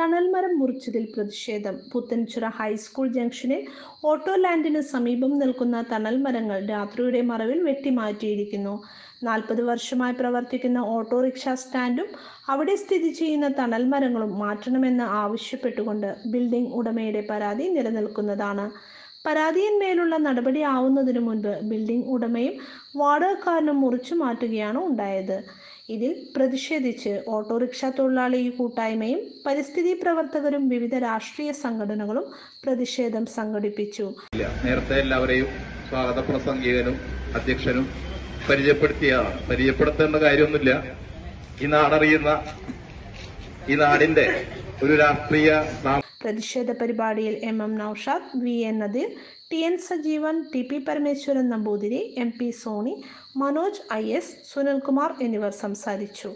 തണൽമരം മുറിച്ചതിൽ പ്രതിഷേധം. പുത്തൻചിറ ഹൈസ്കൂൾ ജംഗ്ഷനിൽ ഓട്ടോ ലാൻഡിന് സമീപം നിൽക്കുന്ന തണൽമരങ്ങൾ രാത്രിയുടെ മറവിൽ വെട്ടിമാറ്റിയിരിക്കുന്നു. നാൽപ്പത് വർഷമായി പ്രവർത്തിക്കുന്ന ഓട്ടോറിക്ഷ സ്റ്റാൻഡും അവിടെ സ്ഥിതി ചെയ്യുന്ന തണൽമരങ്ങളും മാറ്റണമെന്ന് ആവശ്യപ്പെട്ടുകൊണ്ട് ബിൽഡിംഗ് ഉടമയുടെ പരാതി നിലനിൽക്കുന്നതാണ്. പരാതിയിന്മേലുള്ള നടപടി ആവുന്നതിന് മുൻപ് ബിൽഡിംഗ് ഉടമയും വാടകക്കാരനും മുറിച്ചു മാറ്റുകയാണ് ഉണ്ടായത്. ഇതിൽ പ്രതിഷേധിച്ച് ഓട്ടോറിക്ഷ തൊഴിലാളി കൂട്ടായ്മയും പരിസ്ഥിതി പ്രവർത്തകരും വിവിധ രാഷ്ട്രീയ സംഘടനകളും പ്രതിഷേധം സംഘടിപ്പിച്ചു. നേരത്തെ എല്ലാവരെയും സ്വാഗത പ്രസംഗികനും അധ്യക്ഷനും പരിചയപ്പെടുത്തിയ പരിചയപ്പെടുത്തേണ്ട കാര്യമൊന്നുമില്ല. ഈ നാടറിയുന്ന ഈ നാടിന്റെ ഒരു രാഷ്ട്രീയ പ്രതിഷേധ പരിപാടിയിൽ M M Naushad V N Nadeer T N Sajeevan T P Parameswaran Namboothiri M P Soni Manoj I S Sunilkumar എന്നിവർ സംസാരിച്ചു.